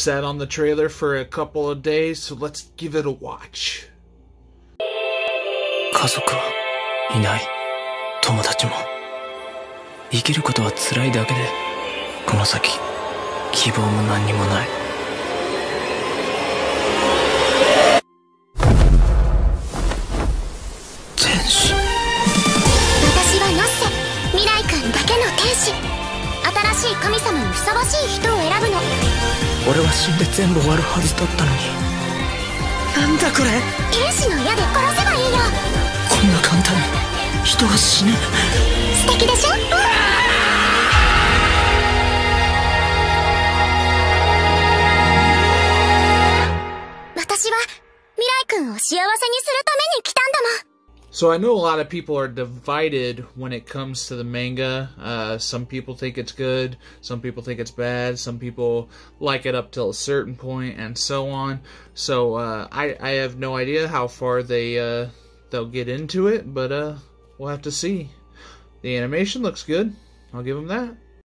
sat on the trailer for a couple of days, so let's give it a watch. 家族はいない。友達も。生きることは辛いだけでこの先希望も何にもない。天使。私はノッセ未来君だけの天使。新しい神様にふさわしい人を選ぶの俺は死んで全部終わるはずだったのに。なんだこれ？天使の矢で殺せばいいよ。こんな簡単に。人が死ぬ素敵でしょ？私は未来君を幸せにするために来た So I know a lot of people are divided when it comes to the manga. Uh, some people think it's good, some people think it's bad, some people like it up till a certain point, and so on. So uh, I I have no idea how far they uh, they'll get into it, but uh, we'll have to see. The animation looks good. I'll give them that.